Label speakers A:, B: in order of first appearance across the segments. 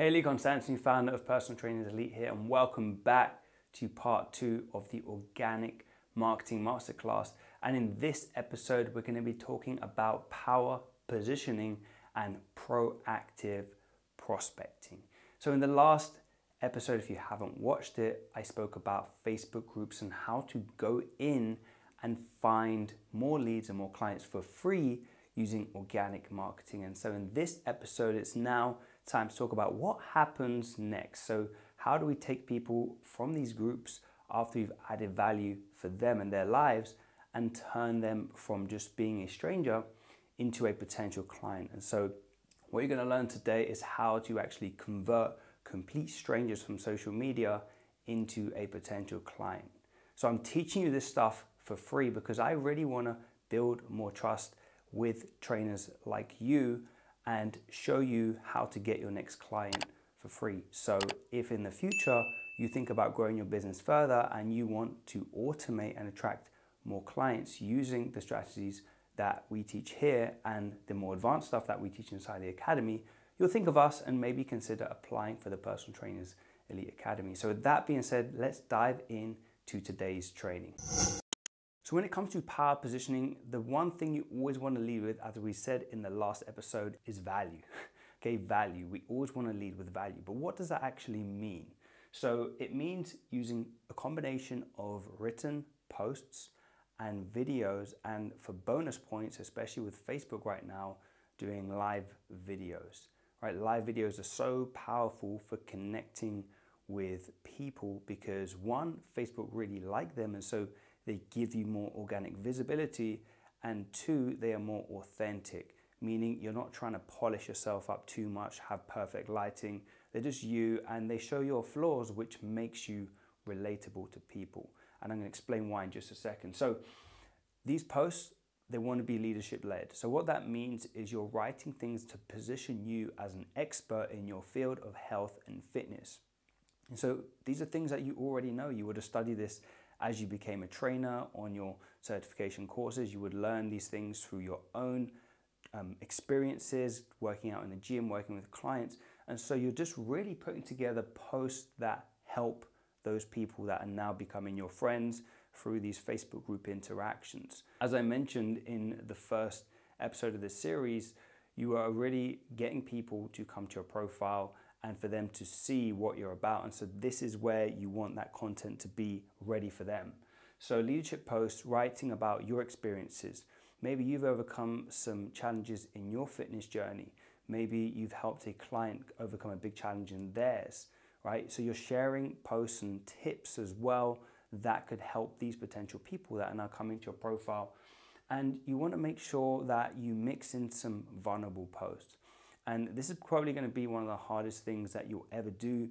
A: Hey, Lee Constantinou, founder of Personal Trainers Elite here, and welcome back to part two of the Organic Marketing Masterclass. And in this episode, we're going to be talking about power positioning and proactive prospecting. So, in the last episode, if you haven't watched it, I spoke about Facebook groups and how to go in and find more leads and more clients for free using organic marketing. And so, in this episode, it's now time to talk about what happens next. So, how do we take people from these groups after we've added value for them and their lives and turn them from just being a stranger into a potential client? And so, what you're going to learn today is how to actually convert complete strangers from social media into a potential client. So I'm teaching you this stuff for free because I really want to build more trust with trainers like you and show you how to get your next client for free. So if in the future you think about growing your business further and you want to automate and attract more clients using the strategies that we teach here and the more advanced stuff that we teach inside the academy, you'll think of us and maybe consider applying for the Personal Trainers Elite Academy. So with that being said, let's dive in to today's training. So when it comes to power positioning, the one thing you always want to lead with, as we said in the last episode, is value. okay, value. We always want to lead with value. But what does that actually mean? So it means using a combination of written posts and videos, and for bonus points, especially with Facebook right now, doing live videos right? Live videos are so powerful for connecting with people because one, Facebook really like them and so they give you more organic visibility and two, they are more authentic, meaning you're not trying to polish yourself up too much, have perfect lighting. They're just you and they show your flaws, which makes you relatable to people. And I'm gonna explain why in just a second. So these posts they want to be leadership led. So, what that means is you're writing things to position you as an expert in your field of health and fitness. And so, these are things that you already know. You would have studied this as you became a trainer on your certification courses. You would learn these things through your own um, experiences, working out in the gym, working with clients. And so, you're just really putting together posts that help those people that are now becoming your friends through these Facebook group interactions. As I mentioned in the first episode of this series, you are really getting people to come to your profile and for them to see what you're about. And so this is where you want that content to be ready for them. So leadership posts, writing about your experiences. Maybe you've overcome some challenges in your fitness journey. Maybe you've helped a client overcome a big challenge in theirs, right? So you're sharing posts and tips as well that could help these potential people that are now coming to your profile. And you want to make sure that you mix in some vulnerable posts. And this is probably going to be one of the hardest things that you'll ever do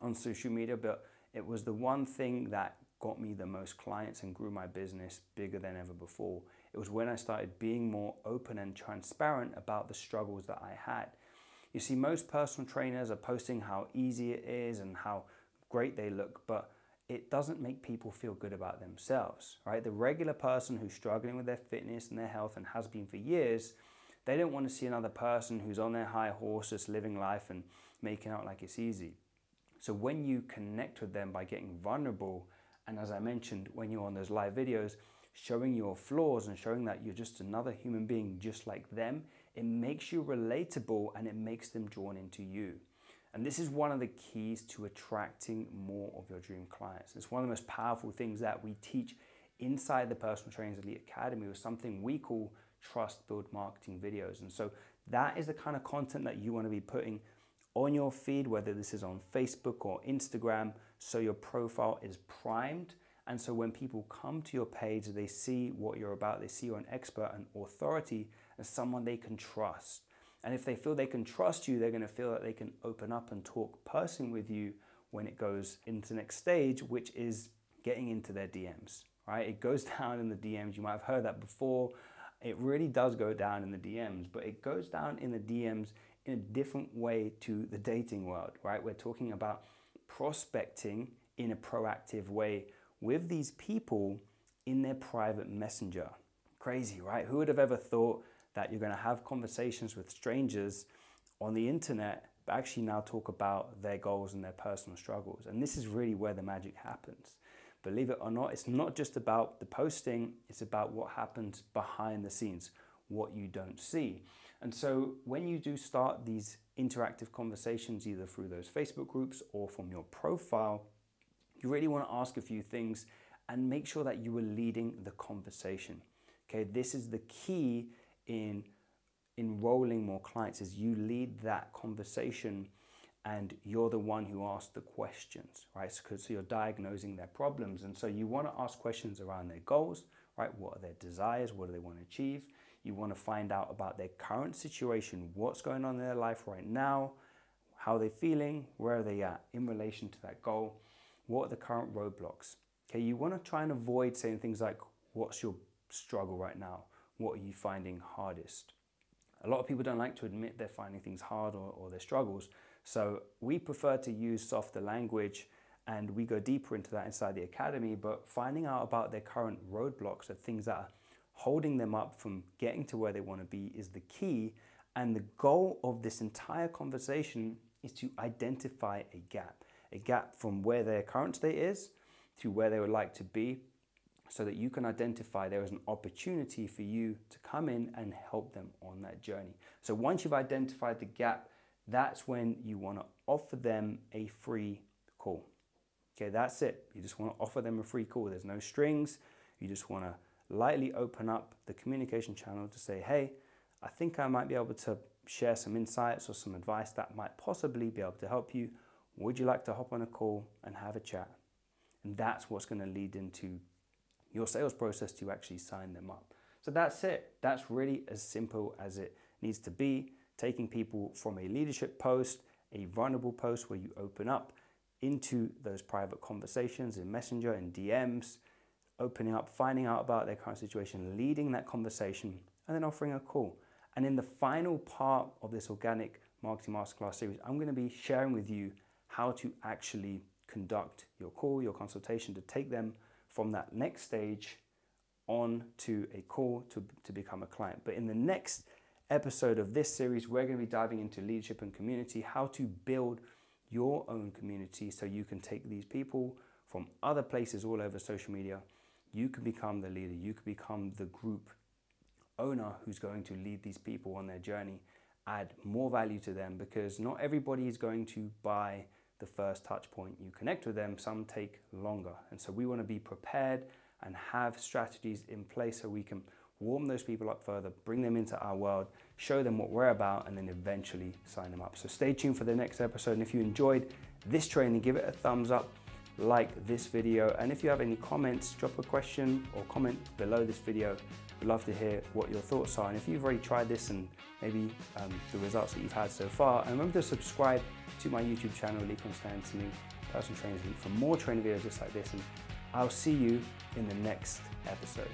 A: on social media, but it was the one thing that got me the most clients and grew my business bigger than ever before. It was when I started being more open and transparent about the struggles that I had. You see, most personal trainers are posting how easy it is and how great they look, but it doesn't make people feel good about themselves, right? The regular person who's struggling with their fitness and their health and has been for years, they don't want to see another person who's on their high horse just living life and making out like it's easy. So when you connect with them by getting vulnerable, and as I mentioned, when you're on those live videos, showing your flaws and showing that you're just another human being just like them, it makes you relatable and it makes them drawn into you. And this is one of the keys to attracting more of your dream clients. It's one of the most powerful things that we teach inside the Personal Trainers Elite Academy with something we call trust build marketing videos. And so that is the kind of content that you want to be putting on your feed, whether this is on Facebook or Instagram, so your profile is primed. And so when people come to your page, they see what you're about, they see you're an expert and authority and someone they can trust. And if they feel they can trust you, they're going to feel that they can open up and talk personally with you when it goes into the next stage, which is getting into their DMs, right? It goes down in the DMs. You might have heard that before. It really does go down in the DMs, but it goes down in the DMs in a different way to the dating world, right? We're talking about prospecting in a proactive way with these people in their private messenger. Crazy, right? Who would have ever thought that you're going to have conversations with strangers on the internet but actually now talk about their goals and their personal struggles. And this is really where the magic happens. Believe it or not, it's not just about the posting, it's about what happens behind the scenes, what you don't see. And so when you do start these interactive conversations, either through those Facebook groups or from your profile, you really want to ask a few things and make sure that you are leading the conversation. Okay, this is the key in enrolling more clients is you lead that conversation and you're the one who asks the questions, right? So, you're diagnosing their problems. And so you want to ask questions around their goals, right? What are their desires? What do they want to achieve? You want to find out about their current situation, what's going on in their life right now, how are they're feeling, where are they at in relation to that goal, what are the current roadblocks. Okay, you want to try and avoid saying things like, What's your struggle right now? What are you finding hardest? A lot of people don't like to admit they're finding things hard or, or their struggles. So we prefer to use softer language and we go deeper into that inside the academy. But finding out about their current roadblocks or things that are holding them up from getting to where they want to be is the key. And the goal of this entire conversation is to identify a gap, a gap from where their current state is to where they would like to be, so that you can identify there is an opportunity for you to come in and help them on that journey. So once you've identified the gap, that's when you want to offer them a free call. Okay, that's it. You just want to offer them a free call. There's no strings. You just want to lightly open up the communication channel to say, hey, I think I might be able to share some insights or some advice that might possibly be able to help you. Would you like to hop on a call and have a chat? And that's what's going to lead into your sales process to actually sign them up. So that's it. That's really as simple as it needs to be. Taking people from a leadership post, a vulnerable post where you open up into those private conversations in Messenger and DMs, opening up, finding out about their current situation, leading that conversation, and then offering a call. And in the final part of this organic marketing masterclass series, I'm going to be sharing with you how to actually conduct your call, your consultation to take them from that next stage on to a call to, to become a client. But in the next episode of this series, we're going to be diving into leadership and community, how to build your own community so you can take these people from other places all over social media. You can become the leader, you can become the group owner who's going to lead these people on their journey, add more value to them because not everybody is going to buy the first touch point you connect with them, some take longer. And so we want to be prepared and have strategies in place so we can warm those people up further, bring them into our world, show them what we're about, and then eventually sign them up. So stay tuned for the next episode. And if you enjoyed this training, give it a thumbs up, like this video. And if you have any comments, drop a question or comment below this video. We'd love to hear what your thoughts are. And if you've already tried this and maybe um, the results that you've had so far, and remember to subscribe to my YouTube channel, Lee Constantinou, Personal Elite, for more training videos just like this. And I'll see you in the next episode.